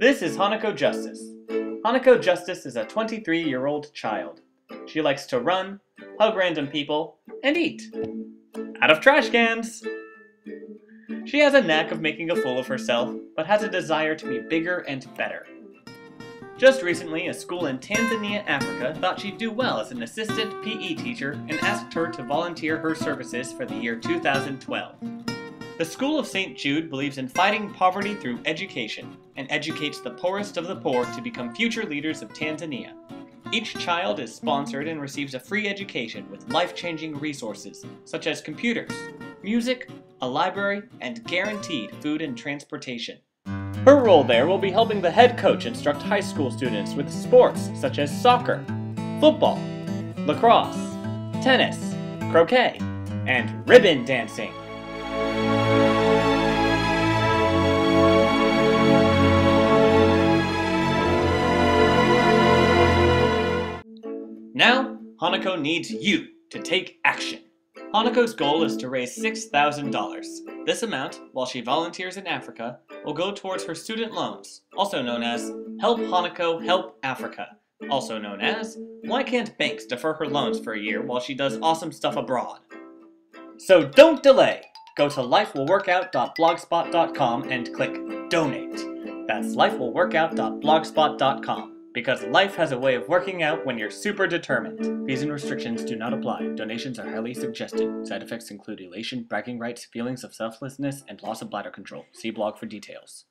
This is Hanako Justice. Hanako Justice is a 23 year old child. She likes to run, hug random people, and eat. Out of trash cans! She has a knack of making a fool of herself, but has a desire to be bigger and better. Just recently, a school in Tanzania, Africa thought she'd do well as an assistant PE teacher and asked her to volunteer her services for the year 2012. The School of St. Jude believes in fighting poverty through education and educates the poorest of the poor to become future leaders of Tanzania. Each child is sponsored and receives a free education with life changing resources such as computers, music, a library, and guaranteed food and transportation. Her role there will be helping the head coach instruct high school students with sports such as soccer, football, lacrosse, tennis, croquet, and ribbon dancing. Now, Hanako needs you to take action. Hanako's goal is to raise $6,000. This amount, while she volunteers in Africa, will go towards her student loans, also known as Help Hanako Help Africa, also known as Why Can't Banks Defer Her Loans for a Year While She Does Awesome Stuff Abroad? So don't delay! Go to lifewillworkout.blogspot.com and click Donate. That's lifewillworkout.blogspot.com because life has a way of working out when you're super determined. Fees and restrictions do not apply. Donations are highly suggested. Side effects include elation, bragging rights, feelings of selflessness, and loss of bladder control. See blog for details.